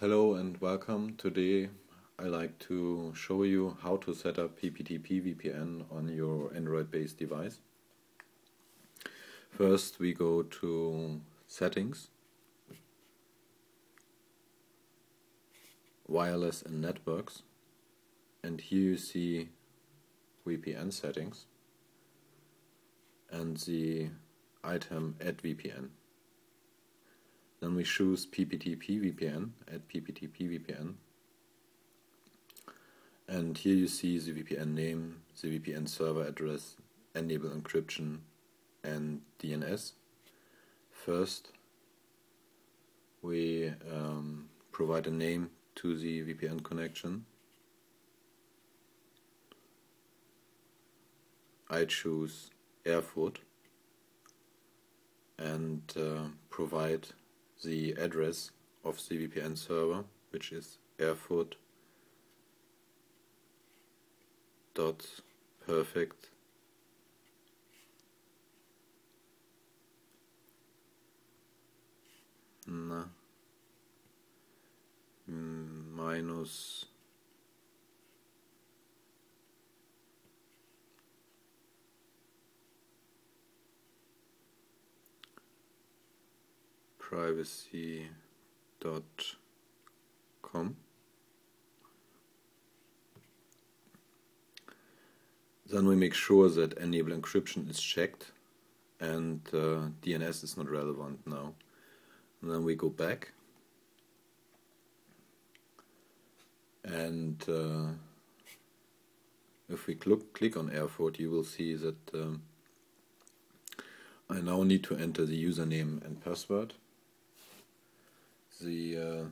Hello and welcome. Today I like to show you how to set up PPTP VPN on your Android based device. First we go to settings, wireless and networks and here you see VPN settings and the item add VPN. Then we choose PPTP VPN, at PPTP VPN. And here you see the VPN name, the VPN server address, enable encryption, and DNS. First, we um, provide a name to the VPN connection. I choose Erfurt and uh, provide the address of the VPN server, which is Erfurt dot perfect minus privacy.com. Then we make sure that enable encryption is checked and uh, DNS is not relevant now. And then we go back and uh, if we click, click on Erfurt you will see that um, I now need to enter the username and password the uh,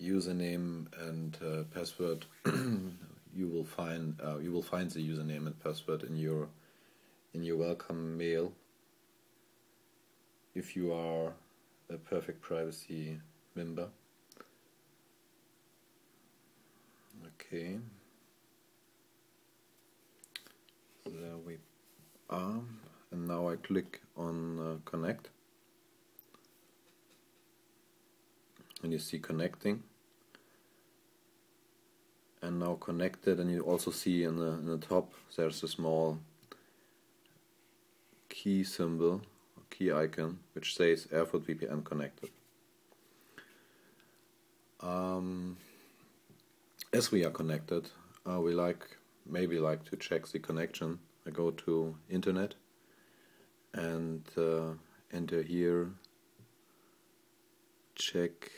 username and uh, password. You will find uh, you will find the username and password in your in your welcome mail. If you are a perfect privacy member. Okay. There we are. And now I click on uh, connect and you see connecting. And now connected and you also see in the, in the top there's a small key symbol key icon which says Erfurt VPN connected. Um, as we are connected uh, we like maybe like to check the connection. I go to internet and uh, enter here check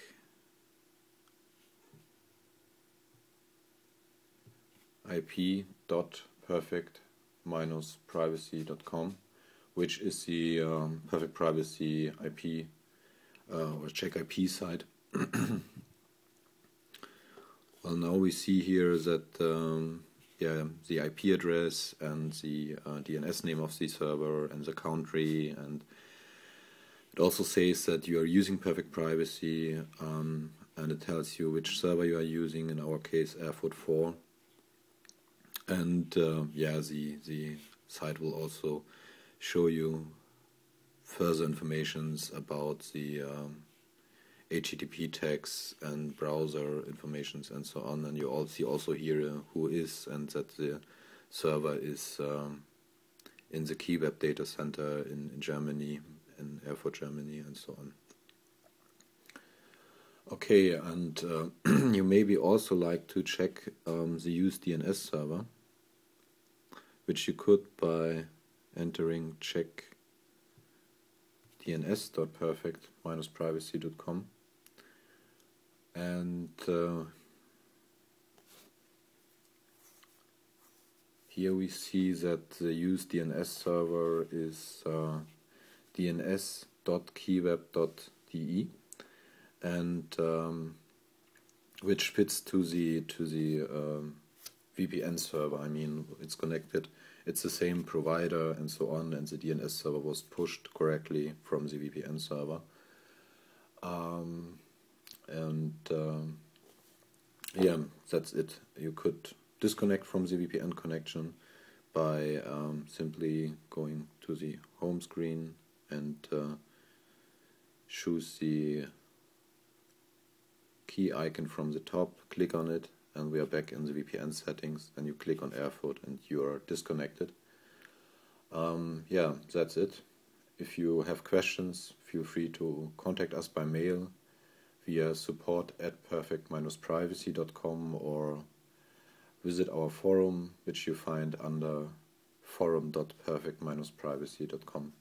ip dot perfect minus privacy.com which is the um, perfect privacy IP uh, or check IP site. well, now we see here that um, yeah, the IP address and the uh, DNS name of the server and the country, and it also says that you are using perfect privacy, um, and it tells you which server you are using. In our case, Erfurt 4 and uh, yeah the the site will also show you further informations about the um, HTTP tags and browser informations and so on. And you all see also here uh, whois and that the server is um, in the Keyweb data center in, in Germany in Erfurt Germany and so on okay and uh, you maybe also like to check um, the used DNS server which you could by entering check dns.perfect privacy.com and uh, here we see that the used DNS server is uh, dns.keyweb.de and um, which fits to the to the um, VPN server. I mean, it's connected, it's the same provider and so on, and the DNS server was pushed correctly from the VPN server. Um, and um, yeah, that's it. You could disconnect from the VPN connection by um, simply going to the home screen and uh, choose the icon from the top, click on it, and we are back in the VPN settings. Then you click on Erfurt and you are disconnected. Um, yeah, that's it. If you have questions, feel free to contact us by mail via support at perfect-privacy.com or visit our forum, which you find under forum.perfect-privacy.com.